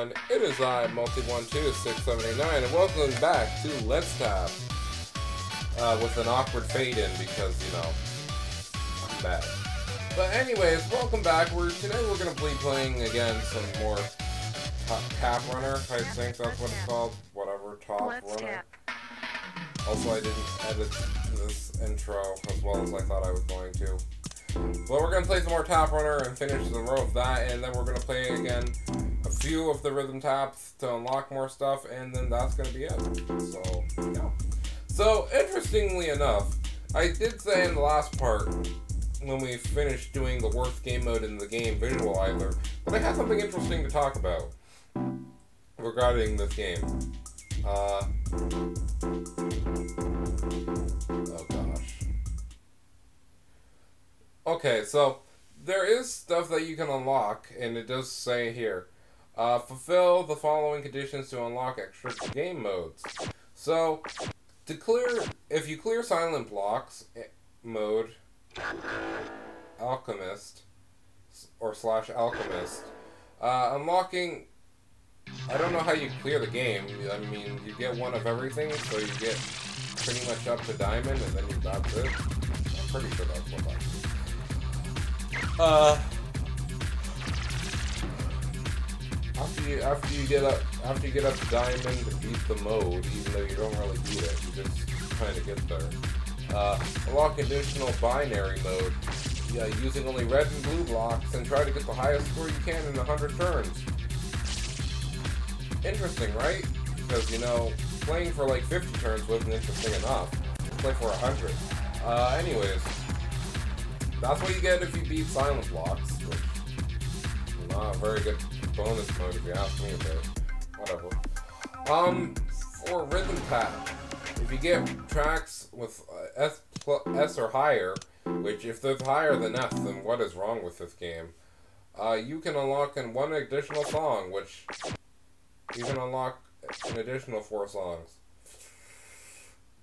everyone. It is I, Multi12679, and welcome back to Let's Tap. Uh, with an awkward fade in because, you know, I'm bad. But anyways, welcome back. We're Today we're going to be playing again some more top, Tap Runner, I think that's what it's called. Whatever, Top Let's Runner. tap. Also, I didn't edit this intro as well as I thought I was going to. But we're gonna play some more Tap Runner and finish the row of that, and then we're gonna play again few of the rhythm taps to unlock more stuff, and then that's gonna be it. So, yeah. So, interestingly enough, I did say in the last part, when we finished doing the worst game mode in the game, Visualizer, that I had something interesting to talk about regarding this game. Uh, oh gosh. Okay, so there is stuff that you can unlock, and it does say here. Uh, fulfill the following conditions to unlock extra game modes. So, to clear, if you clear silent blocks eh, mode, alchemist, or slash alchemist, uh, unlocking I don't know how you clear the game. I mean, you get one of everything, so you get pretty much up to diamond, and then you that's it. I'm pretty sure that's what that. Uh. After you after you get up after you get up to diamond beat the mode, even though you don't really beat it, you just kind of get there. Uh, unlock conditional binary mode. Yeah, using only red and blue blocks, and try to get the highest score you can in 100 turns interesting, right? Because, you know, playing for like 50 turns wasn't interesting enough. Play for 100. Uh, anyways, that's what you get if you beat Silent Blocks, which not very good bonus mode if you ask me, but whatever. Um, for Rhythm Tap, if you get tracks with uh, S, pl- S or higher, which if they're higher than S, then what is wrong with this game? Uh, you can unlock in one additional song, which you can unlock an additional four songs.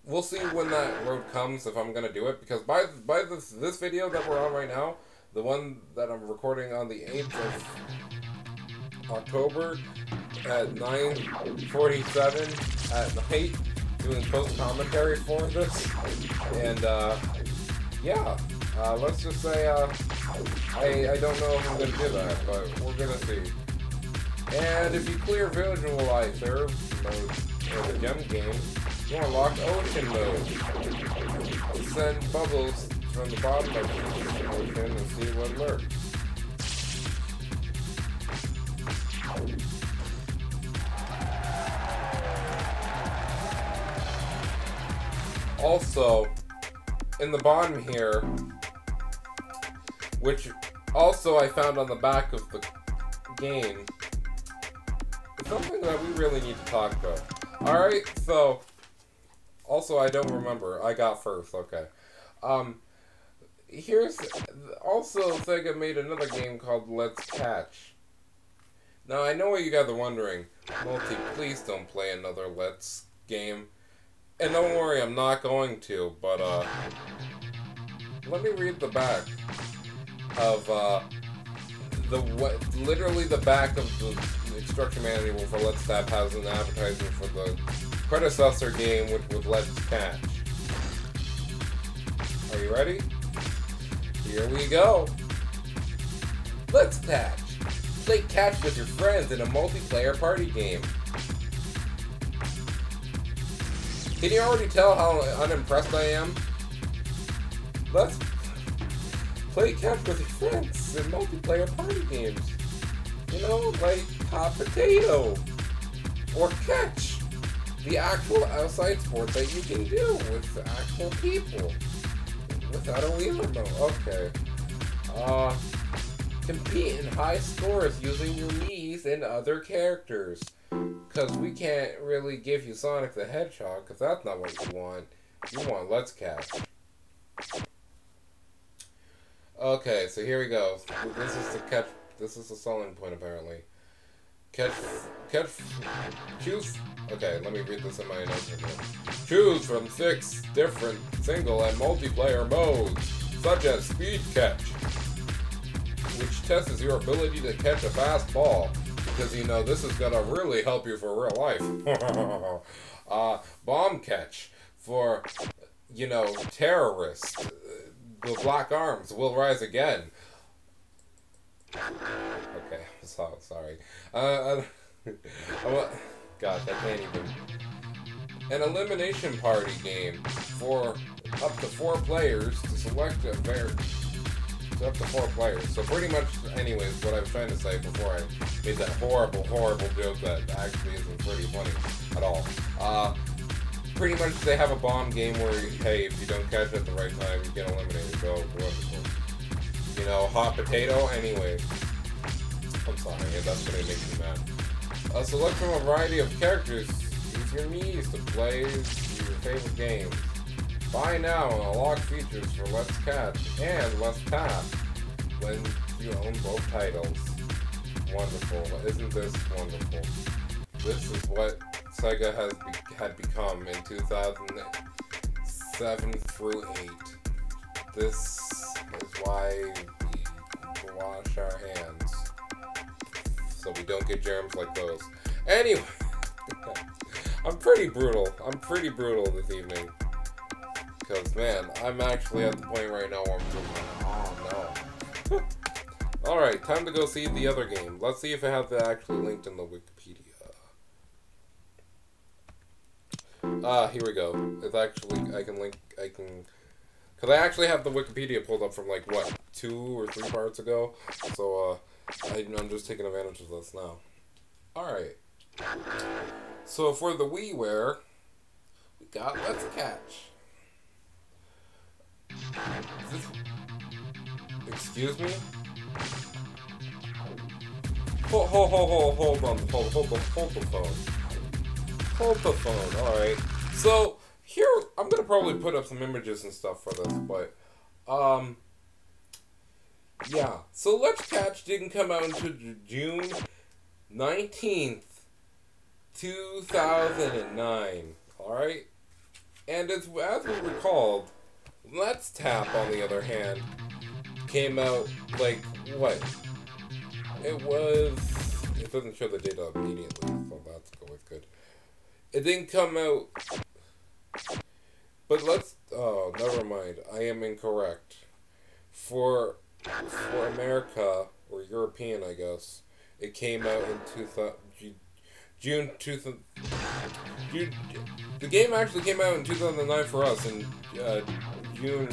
We'll see when that road comes if I'm gonna do it because by by this this video that we're on right now, the one that I'm recording on the eighth of October at nine forty seven at night, doing post commentary for this, and uh, yeah, uh, let's just say uh, I I don't know if I'm gonna do that, but we're gonna see. And if you clear Visualizer mode or the gem game, you unlock Ocean mode. Send bubbles from the bottom of the ocean and see what lurks. Also, in the bottom here, which also I found on the back of the game, something that we really need to talk about. Alright, so also I don't remember. I got first, okay. Um here's also Sega made another game called Let's Catch. Now I know what you guys are wondering. Multi, please don't play another Let's game. And don't worry, I'm not going to, but uh let me read the back of uh the what literally the back of the instruction manual for Let's Tap has an advertisement for the predecessor game, was Let's Catch. Are you ready? Here we go. Let's Catch. Play catch with your friends in a multiplayer party game. Can you already tell how unimpressed I am? Let's play catch with friends in multiplayer party games. You know, like hot potato or catch. The actual outside sport that you can do with actual people without a Wii remote. Okay. Uh, compete in high scores using your Miis and other characters. Because we can't really give you Sonic the Hedgehog, because that's not what you want. You want Let's Catch. Okay, so here we go. This is the catch. This is the selling point, apparently. Catch, catch, choose. Okay, let me read this in my notes. again. Choose from six different single and multiplayer modes, such as Speed Catch, which tests your ability to catch a fast ball. Because you know this is gonna really help you for real life. uh, bomb catch for you know terrorists. The Black Arms will rise again. Okay, so sorry. Uh, uh gosh, I can't even. An elimination party game for up to four players to select a very up to four players. So pretty much, anyways, what I was trying to say before I made that horrible, horrible joke that actually isn't pretty funny at all. Uh, pretty much they have a bomb game where, hey, if you don't catch it at the right time, you get eliminated. Go. You know, hot potato, anyway. I'm sorry, that's gonna make me mad. Uh, select from a variety of characters. Use your Miis to play your favorite games. Buy now and unlock features for Let's Catch and Let's Tap when you own both titles. Wonderful. Isn't this wonderful? This is what Sega has be had become in 2007 through 8. This is why we wash our hands. So we don't get germs like those. Anyway, I'm pretty brutal. I'm pretty brutal this evening. Because, man, I'm actually at the point right now where I'm thinking, oh no. Alright, time to go see the other game. Let's see if it has it actually linked in the Wikipedia. Ah, here we go. It's actually, I can link, I can, because I actually have the Wikipedia pulled up from like, what, two or three parts ago? So, uh, I, I'm just taking advantage of this now. Alright. So for the WiiWare, we got Let's Catch. Excuse me? Hold, hold, hold, hold, hold on, hold, hold, hold, hold the phone. Hold the phone, alright. So, here, I'm gonna probably put up some images and stuff for this, but, um, yeah. So, Let's Catch didn't come out until June 19th, 2009, alright? And as, as we recalled, Let's Tap, on the other hand, came out, like, what? It was... It doesn't show the data immediately, so that's always good. It didn't come out... But let's... Oh, never mind. I am incorrect. For, for America, or European, I guess, it came out in 2000... June 2000... June, the game actually came out in 2009 for us, and uh, June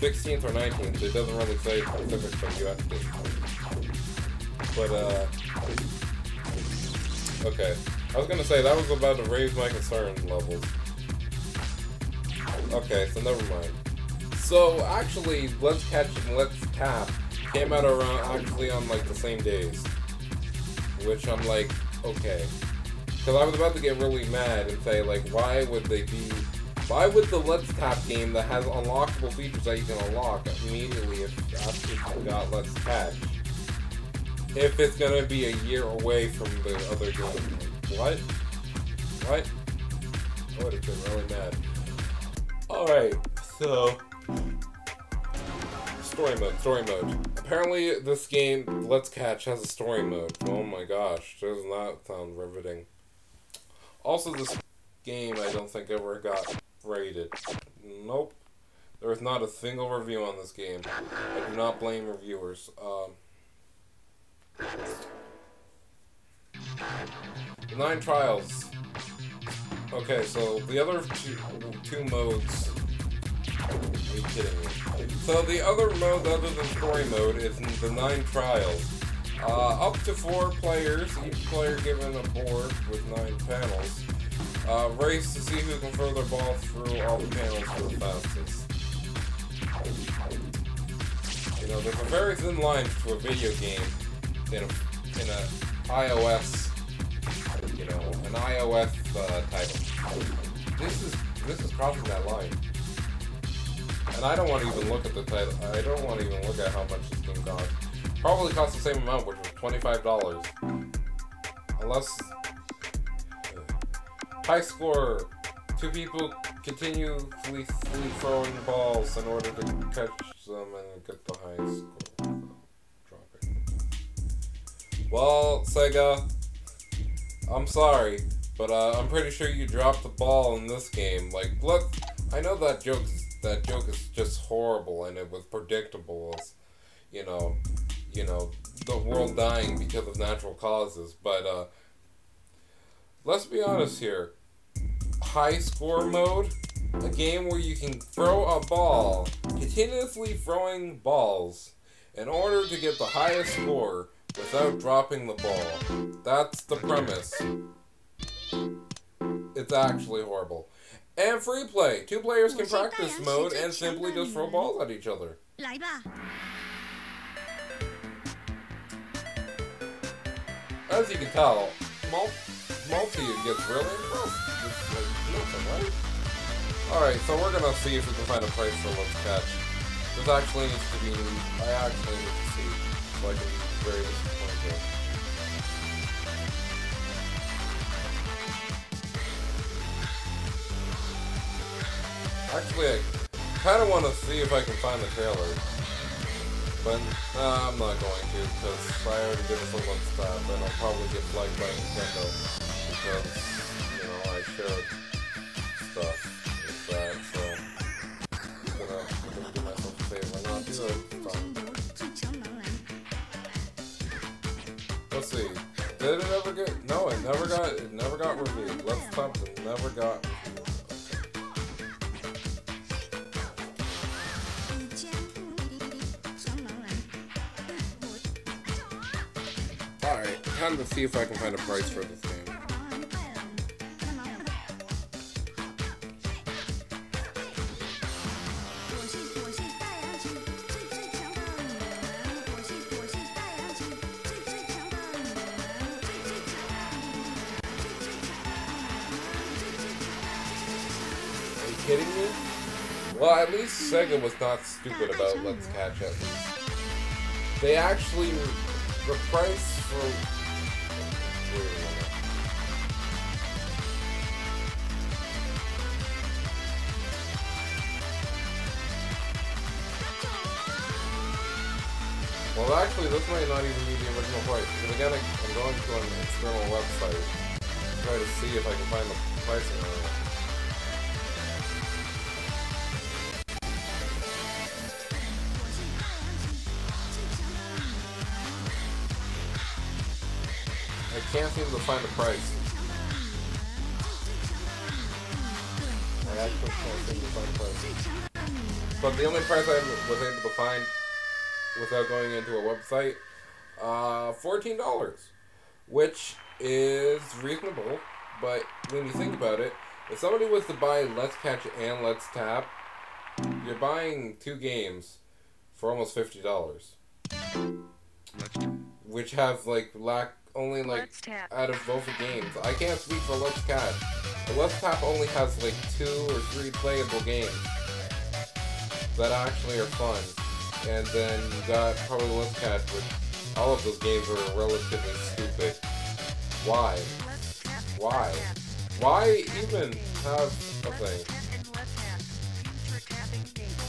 16th or 19th. It doesn't really say specific for USD. But, uh... Okay. I was gonna say, that was about to raise my concern levels. Okay, so never mind. So, actually, Let's Catch and Let's Tap came out around, actually on, like, the same days. Which I'm like, okay. Because I was about to get really mad and say, like, why would they be why would the Let's Tap game that has unlockable features that you can unlock immediately if after you got Let's Catch, if it's gonna be a year away from the other game? What? What? I would have been really mad. Alright, so story mode, story mode. Apparently this game, Let's Catch, has a story mode. Oh my gosh, does not sound riveting. Also, this game I don't think ever got rated. Nope. There is not a single review on this game. I do not blame reviewers. Um, nine trials. Okay, so the other two, two modes. Are you kidding me? So the other mode other than story mode is the nine trials. Uh, up to four players, each player given a board with nine panels. Uh, race to see who can throw their ball through all the panels the fastest. You know, there's a very thin line to a video game in a, in a iOS, you know, an iOS uh, title. This is this is crossing that line. And I don't want to even look at the title. I don't want to even look at how much this game costs. Probably costs the same amount, which was $25. Unless High score. Two people continuously throwing balls in order to catch them and get the high score. Dropping. Well, Sega, I'm sorry, but uh, I'm pretty sure you dropped the ball in this game. Like, look, I know that joke that joke is just horrible and it was predictable as, you know, you know, the world dying because of natural causes. But uh, let's be honest here. High score mode, a game where you can throw a ball, continuously throwing balls, in order to get the highest score without dropping the ball. That's the premise. It's actually horrible. And free play. Two players can practice mode and simply just throw balls at each other. As you can tell, mul multi gets really? Alright, so we're gonna see if we can find a price for Let's Catch. This actually needs to be, I actually need to see, so I can be very disappointed. Actually, I kind of want to see if I can find the trailer. But nah, I'm not going to, because I already did it for one stop, and I'll probably get flagged by Nintendo, you know, I stuff with that, so I'm gonna, I'm gonna do myself a favor not. Let's see. Did it ever get? No, it never got. It never got reviewed. Let's top it. Never got. Alright, time to see if I can find a price for this at least Sega was not stupid about Let's Catch at least. They actually, the price for... Well, actually, this might not even be the original price. Because again, I'm going to an external website to try to see if I can find the pricing I can't seem to find the price. I actually can't seem to find the price. But the only price I was able to find without going into a website, uh, fourteen dollars, which is reasonable. But when you think about it, if somebody was to buy Let's Catch and Let's Tap, you're buying two games for almost fifty dollars, which have like lack only like out of both games. I can't speak for Let's Catch. But Let's Tap only has like two or three playable games that actually are fun. And then you got probably Let's Catch, which all of those games are relatively stupid. Why? Why? Why even have a thing?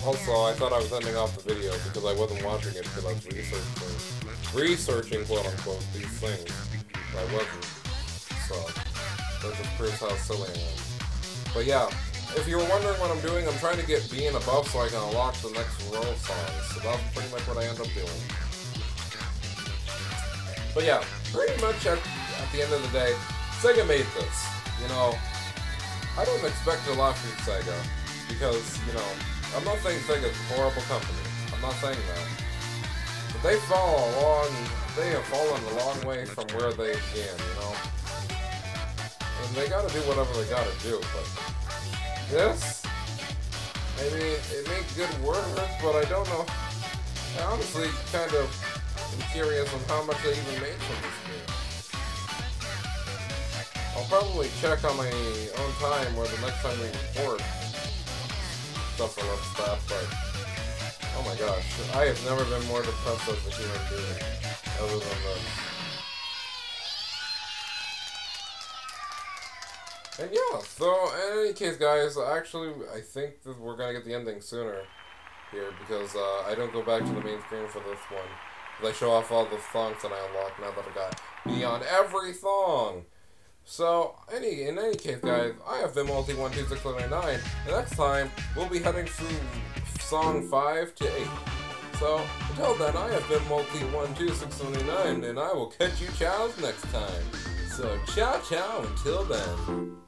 Also, I thought I was ending off the video because I wasn't watching it because I was researching, researching quote unquote these things. I wasn't. So that just proves how silly I am. But yeah, if you were wondering what I'm doing, I'm trying to get B and above so I can unlock the next row songs. So that's pretty much what I end up doing. But yeah, pretty much at, at the end of the day, Sega made this. You know, I don't expect a lot from Sega because you know I'm not saying Sega's a horrible company. I'm not saying that. They fall a long, they have fallen a long way from where they began. You know, and they gotta do whatever they gotta do. But this, I mean, it makes good work, but I don't know. I honestly kind of am curious on how much they even made from this game. I'll probably check on my own time or the next time we record stuff that stuff, but oh my gosh, I have never been more depressed as a human being other than this. And yeah, so in any case, guys, actually, I think that we're gonna get the ending sooner here because uh, I don't go back to the main screen for this one. I show off all the thongs that I unlocked now that I got beyond every thong. So, any in any case, guys, I have been multi one two six seven nine. The next time we'll be heading through song five to eight. So until then, I have been multi one two six seventy nine, and I will catch you chows next time. So ciao ciao until then.